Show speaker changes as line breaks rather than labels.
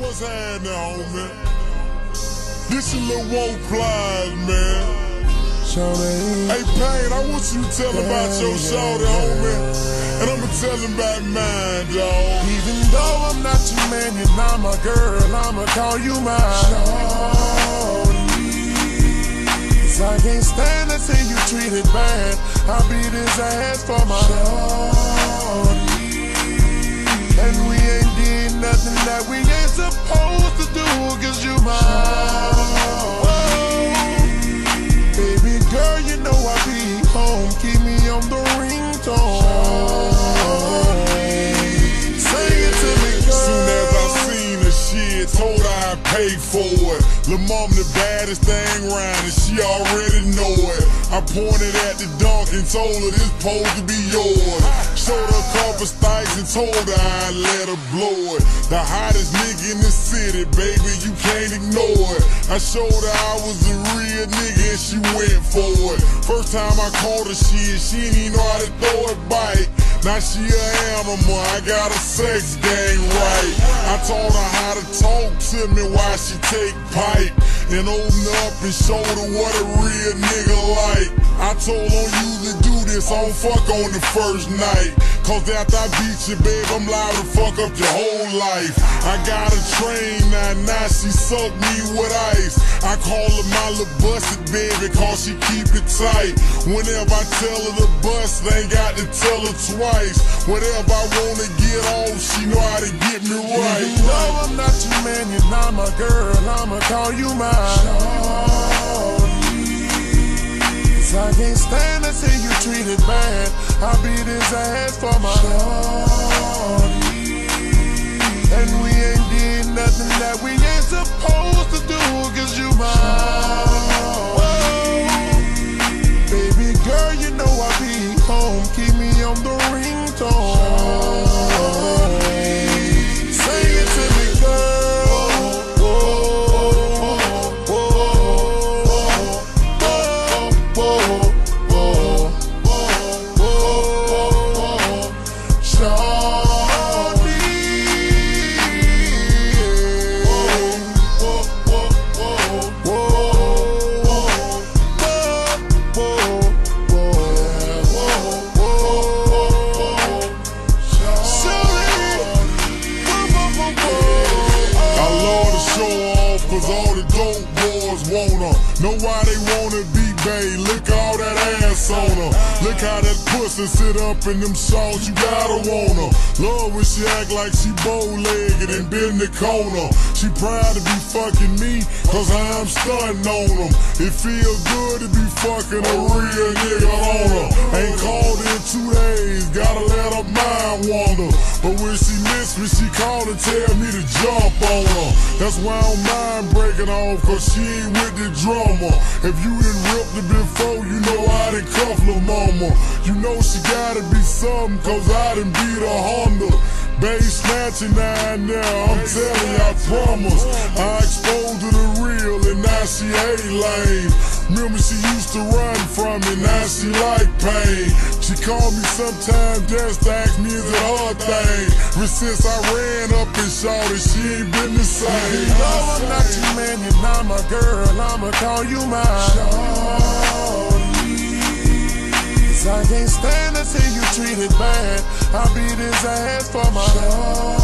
what's happening, homie? This your little woke plies, man. Hey, Pain, I want you to tell about your shorty, homie. And I'ma tell him about mine, dawg.
Even though I'm not your man, you're not my girl, I'ma call you my shorty. Cause I can't stand to see you treated bad. I beat his ass for my shorty. And we ain't did nothing that we On the ringtone.
Paid for it. Mom the baddest thing round and she already know it. I pointed at the dunk and told her this supposed to be yours. Showed her a couple stikes and told her I'd let her blow it. The hottest nigga in the city, baby, you can't ignore it. I showed her I was a real nigga and she went for it. First time I called her shit, she didn't know how to throw it bite. Now she a animal, I got a sex game right. I taught her how to talk to me while she take pipe. And open up and show her what a real nigga like. I told her you to do this, I don't fuck on the first night. Cause after I beat you, babe, I'm liable to fuck up your whole life. I got a train now, now she suck me with ice. I call her my little busted baby, cause she keep it tight. Whenever I tell her to bust, they ain't got to tell her twice. Whatever I wanna get on, she know how to get me right.
Though I'm not your man, my girl, I'ma call you shorty. Cause I can't stand to see you treated bad. I beat his ass for my shorty.
Dope boys wanna Know why they wanna be bae, look all that ass on her. Look how that pussy sit up in them shorts, you gotta want her Love when she act like she bow-legged and bend the corner. She proud to be fucking me cause I'm stunting on them It feel good to be fucking a real nigga on her Ain't called in two days, gotta let her mind wander But when she miss me, she call and tell me to jump on her. That's why I don't mind breaking off cause she ain't with the drummer If you done ripped it before, you know I done cuff her mama. You know she gotta be something cause I done beat a Honda Bass snatching nine now, I'm telling you, I promise. I exposed her the real and now she hate lame. Remember she used to run from me, now she like pain She called me sometime just to ask me is it her thing But since I ran up and shot her, she ain't been the same
Though I'm not your man, you're not my girl, I'ma call you my shorty. Cause I can't stand to see you treated bad. I beat his ass for my shorty.